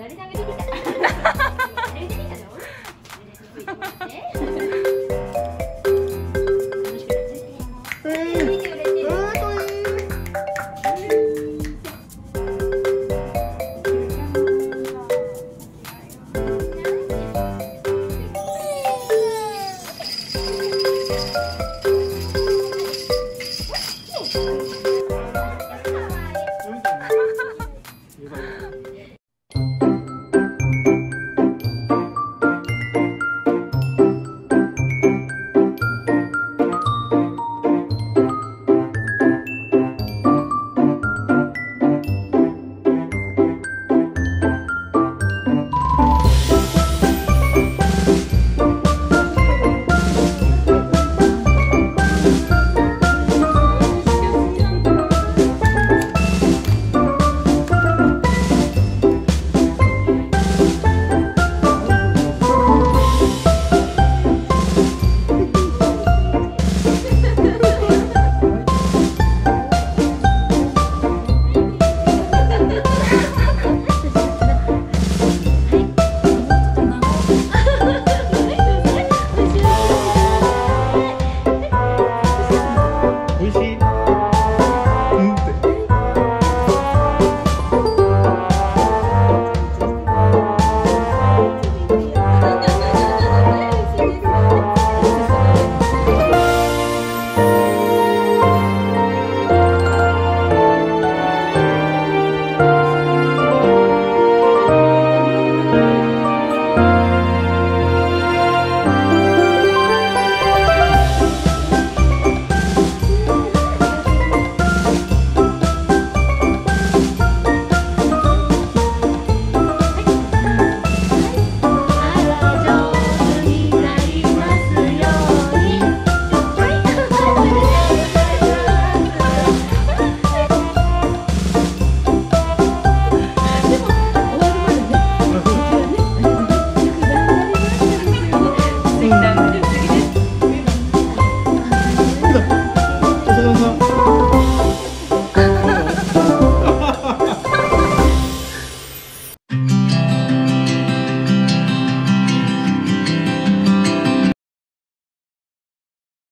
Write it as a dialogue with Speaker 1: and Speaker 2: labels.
Speaker 1: 誰でもできた。